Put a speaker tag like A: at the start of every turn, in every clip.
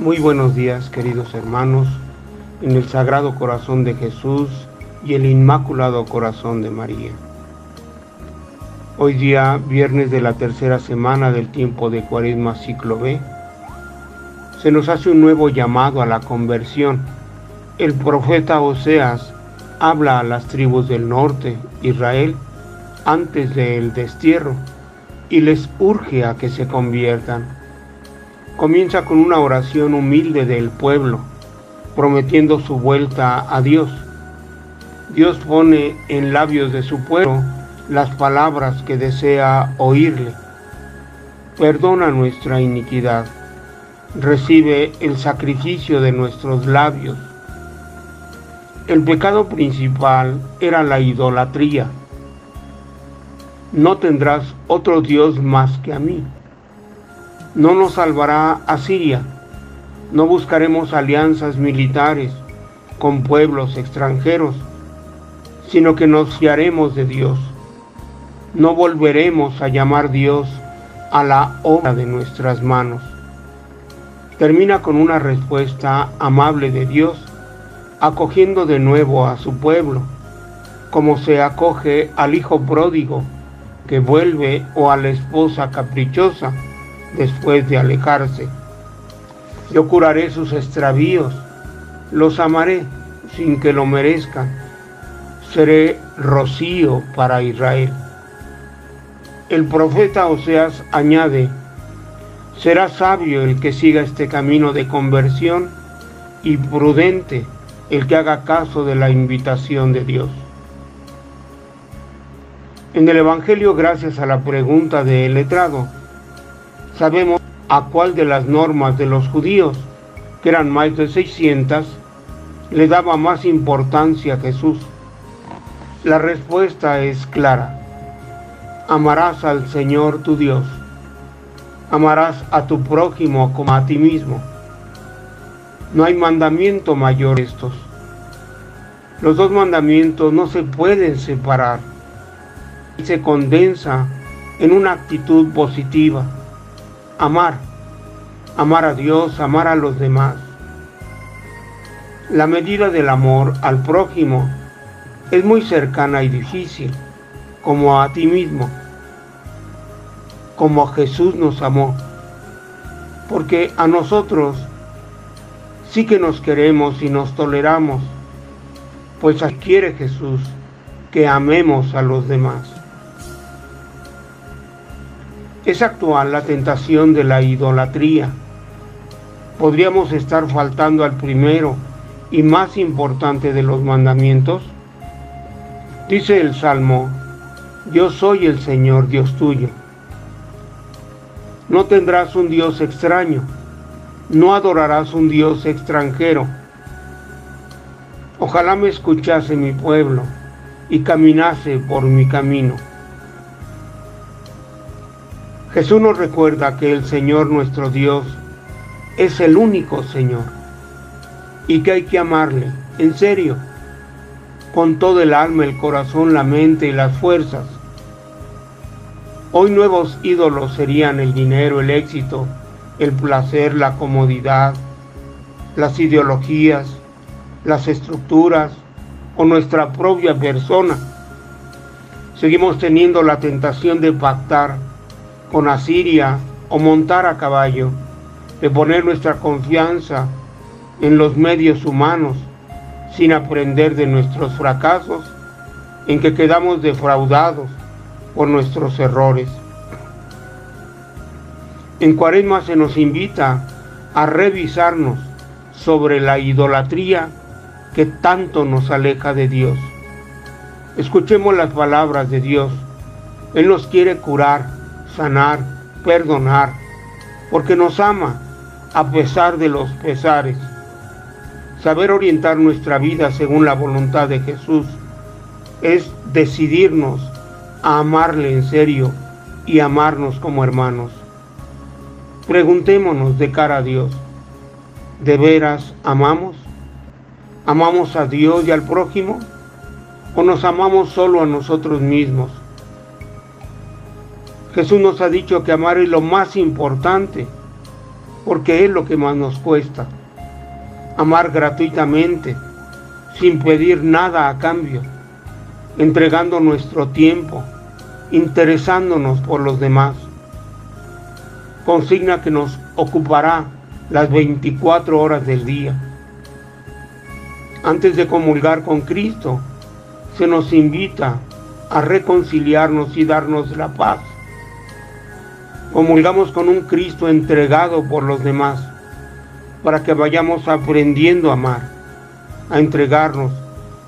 A: Muy buenos días, queridos hermanos, en el Sagrado Corazón de Jesús y el Inmaculado Corazón de María. Hoy día, viernes de la tercera semana del tiempo de Cuaresma ciclo B, se nos hace un nuevo llamado a la conversión. El profeta Oseas habla a las tribus del norte, Israel, antes del destierro, y les urge a que se conviertan comienza con una oración humilde del pueblo, prometiendo su vuelta a Dios. Dios pone en labios de su pueblo las palabras que desea oírle. Perdona nuestra iniquidad. Recibe el sacrificio de nuestros labios. El pecado principal era la idolatría. No tendrás otro Dios más que a mí no nos salvará Asiria. No buscaremos alianzas militares con pueblos extranjeros, sino que nos fiaremos de Dios. No volveremos a llamar Dios a la obra de nuestras manos. Termina con una respuesta amable de Dios, acogiendo de nuevo a su pueblo, como se acoge al hijo pródigo que vuelve o a la esposa caprichosa después de alejarse. Yo curaré sus extravíos, los amaré sin que lo merezcan. Seré rocío para Israel. El profeta Oseas añade, será sabio el que siga este camino de conversión y prudente el que haga caso de la invitación de Dios. En el Evangelio, gracias a la pregunta del letrado, sabemos a cuál de las normas de los judíos, que eran más de 600, le daba más importancia a Jesús. La respuesta es clara. Amarás al Señor tu Dios. Amarás a tu prójimo como a ti mismo. No hay mandamiento mayor estos. Los dos mandamientos no se pueden separar. Se condensa en una actitud positiva amar, amar a Dios, amar a los demás. La medida del amor al prójimo es muy cercana y difícil, como a ti mismo, como Jesús nos amó, porque a nosotros sí que nos queremos y nos toleramos, pues quiere Jesús que amemos a los demás. Es actual la tentación de la idolatría. ¿Podríamos estar faltando al primero y más importante de los mandamientos? Dice el Salmo, yo soy el Señor Dios tuyo. No tendrás un Dios extraño, no adorarás un Dios extranjero. Ojalá me escuchase mi pueblo y caminase por mi camino. Jesús nos recuerda que el Señor nuestro Dios es el único Señor y que hay que amarle, en serio, con todo el alma, el corazón, la mente y las fuerzas. Hoy nuevos ídolos serían el dinero, el éxito, el placer, la comodidad, las ideologías, las estructuras o nuestra propia persona. Seguimos teniendo la tentación de pactar con Asiria o montar a caballo, de poner nuestra confianza en los medios humanos sin aprender de nuestros fracasos, en que quedamos defraudados por nuestros errores. En Cuaresma se nos invita a revisarnos sobre la idolatría que tanto nos aleja de Dios. Escuchemos las palabras de Dios. Él nos quiere curar sanar, perdonar, porque nos ama a pesar de los pesares. Saber orientar nuestra vida según la voluntad de Jesús es decidirnos a amarle en serio y amarnos como hermanos. Preguntémonos de cara a Dios, ¿de veras amamos? ¿Amamos a Dios y al prójimo? ¿O nos amamos solo a nosotros mismos? Jesús nos ha dicho que amar es lo más importante, porque es lo que más nos cuesta. Amar gratuitamente, sin pedir nada a cambio, entregando nuestro tiempo, interesándonos por los demás. Consigna que nos ocupará las 24 horas del día. Antes de comulgar con Cristo, se nos invita a reconciliarnos y darnos la paz. Comulgamos con un Cristo entregado por los demás, para que vayamos aprendiendo a amar, a entregarnos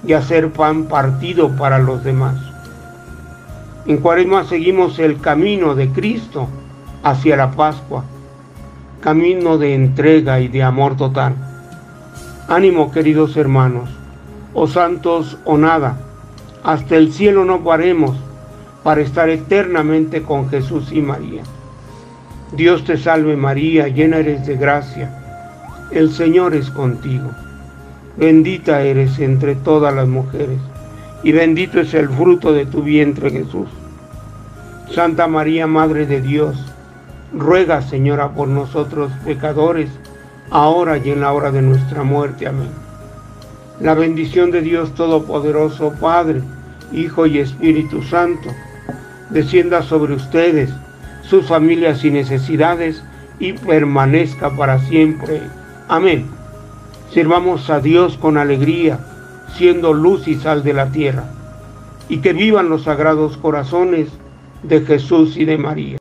A: y a hacer pan partido para los demás. En Cuaresma seguimos el camino de Cristo hacia la Pascua, camino de entrega y de amor total. Ánimo, queridos hermanos, o santos o nada, hasta el cielo no paremos para estar eternamente con Jesús y María. Dios te salve María, llena eres de gracia, el Señor es contigo. Bendita eres entre todas las mujeres, y bendito es el fruto de tu vientre Jesús. Santa María, Madre de Dios, ruega Señora por nosotros pecadores, ahora y en la hora de nuestra muerte. Amén. La bendición de Dios Todopoderoso, Padre, Hijo y Espíritu Santo, descienda sobre ustedes, sus familias y necesidades, y permanezca para siempre. Amén. Sirvamos a Dios con alegría, siendo luz y sal de la tierra, y que vivan los sagrados corazones de Jesús y de María.